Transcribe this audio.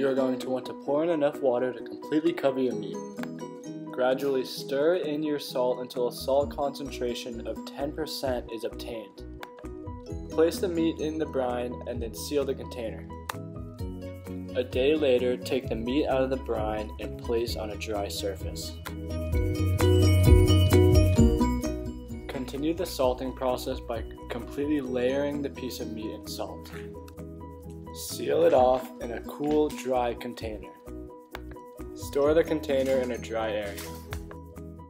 you are going to want to pour in enough water to completely cover your meat. Gradually stir in your salt until a salt concentration of 10% is obtained. Place the meat in the brine and then seal the container. A day later, take the meat out of the brine and place on a dry surface. Continue the salting process by completely layering the piece of meat in salt. Seal it off in a cool, dry container. Store the container in a dry area.